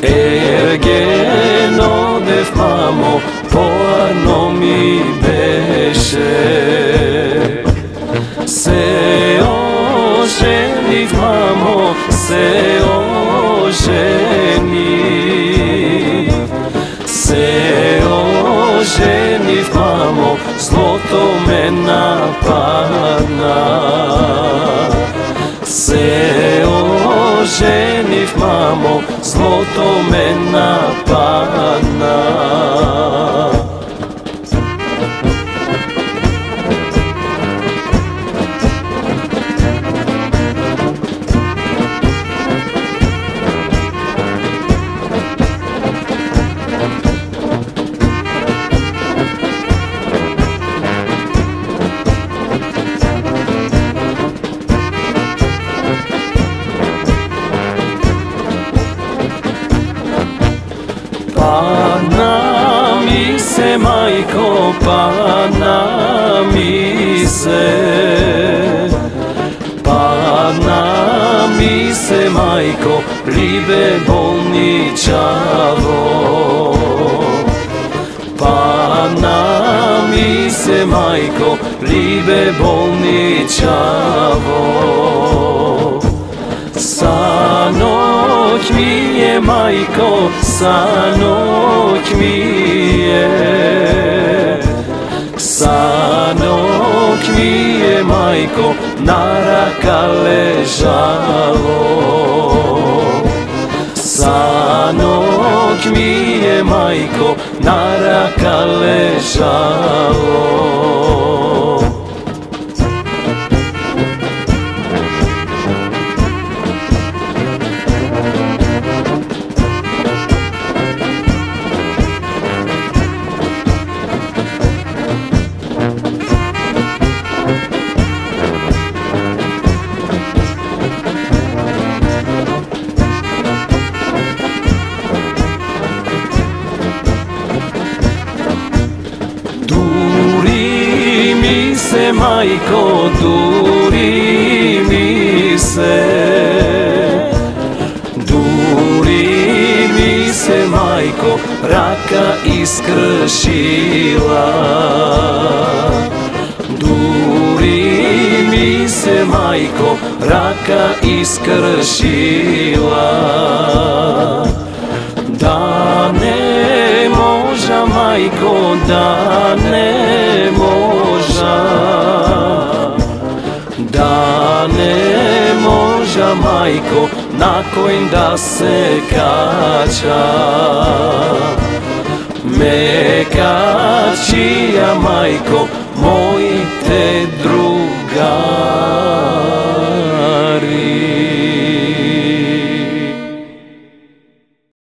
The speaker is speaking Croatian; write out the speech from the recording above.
Εργενο δε φάμο, πορνο μη μπεςε. Σε όχημι φάμο, σε όχημι. Σε όχημι φάμο, σλότο με να πά. to mena pana. Pana mi se majko, pana mi se. Pana mi se majko, libe bolničavo. Pana mi se majko, libe bolničavo. Sa noć mi je majko, sa noć mi je Sa noć mi je majko, na raka ležalo. Sa noć mi je majko, na raka ležalo се, майко, дури ми се. Дури ми се, майко, рака изкръшила. Дури ми се, майко, рака изкръшила. Да не можа, майко, да не kača majko Nakon da se kača. Me kačija majko Moji te